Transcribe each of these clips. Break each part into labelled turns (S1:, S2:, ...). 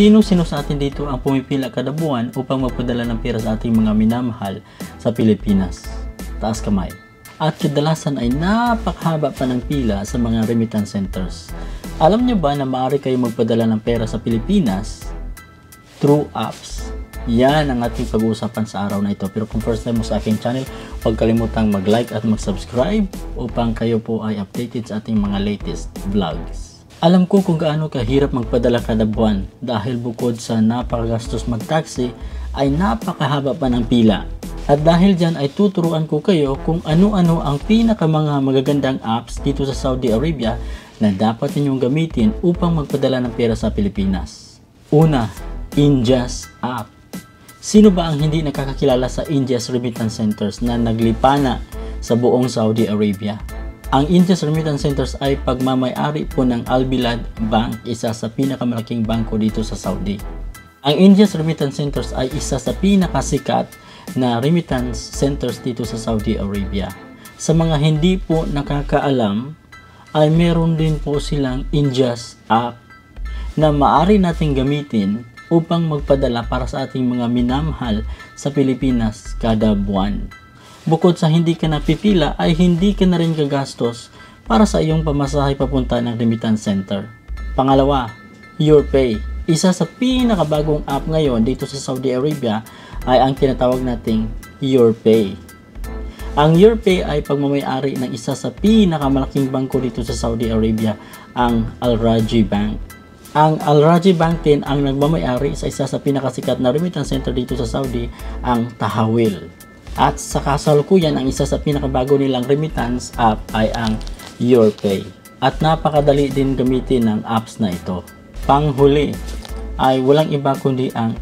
S1: sino-sino sa atin dito ang pumipila kada buwan upang magpadala ng pera sa ating mga minamahal sa Pilipinas? Taas kamay. At kadalasan ay napakahaba pa ng pila sa mga remittance centers. Alam nyo ba na maaari kayo magpadala ng pera sa Pilipinas through apps? Yan ang ating pag-uusapan sa araw na ito. Pero kung first time mo sa aking channel, huwag kalimutang mag-like at mag-subscribe upang kayo po ay updated sa ating mga latest vlogs. Alam ko kung gaano kahirap magpadala kada buwan dahil bukod sa napakagastos mag-taxi ay napakahaba pa ng pila. At dahil dyan ay tuturuan ko kayo kung ano-ano ang pinaka mga magagandang apps dito sa Saudi Arabia na dapat ninyong gamitin upang magpadala ng pera sa Pilipinas. Una, Injas app. Sino ba ang hindi nakakakilala sa India's remittance centers na naglipana sa buong Saudi Arabia? Ang India's remittance centers ay pagmamayari po ng Al Bilad Bank, isa sa pinakamalaking bangko dito sa Saudi. Ang India's remittance centers ay isa sa pinakasikat na remittance centers dito sa Saudi Arabia. Sa mga hindi po nakakaalam, ay meron din po silang India's app na maari nating gamitin upang magpadala para sa ating mga minamahal sa Pilipinas kada buwan. Bukod sa hindi ka napipila ay hindi ka na rin gagastos para sa iyong pamasahe papunta ng remittance center. Pangalawa, YourPay. Isa sa pinakabagong app ngayon dito sa Saudi Arabia ay ang tinatawag nating YourPay. Ang YourPay ay pagmamayari ng isa sa pinakamalaking bangko dito sa Saudi Arabia, ang Al Rajhi Bank. Ang Al Rajhi Bank din ang nagmamayari sa isa sa pinakasikat na remittance center dito sa Saudi, ang Tahawil. At sa kasalukuyan, ang isa sa pinakabago nilang remittance app ay ang YourPay. At napakadali din gamitin ng apps na ito. Panghuli ay walang iba kundi ang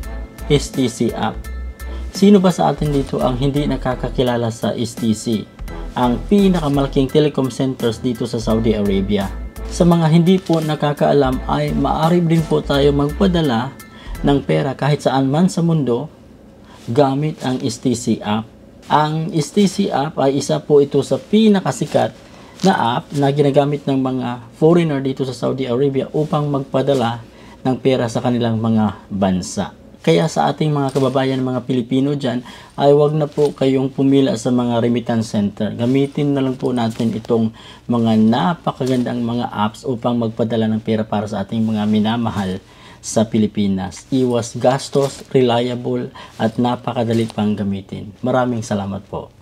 S1: STC app. Sino ba sa atin dito ang hindi nakakakilala sa STC? Ang pinakamalaking telecom centers dito sa Saudi Arabia. Sa mga hindi po nakakaalam ay maaari din po tayo magpadala ng pera kahit saan man sa mundo gamit ang STC app. Ang STC app ay isa po ito sa pinakasikat na app na ginagamit ng mga foreigner dito sa Saudi Arabia upang magpadala ng pera sa kanilang mga bansa. Kaya sa ating mga kababayan, mga Pilipino dyan, ay wag na po kayong pumila sa mga remittance center. Gamitin na lang po natin itong mga napakagandang mga apps upang magpadala ng pera para sa ating mga minamahal sa Pilipinas. Iwas gastos, reliable, at napakadali pang gamitin. Maraming salamat po.